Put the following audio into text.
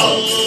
Oh.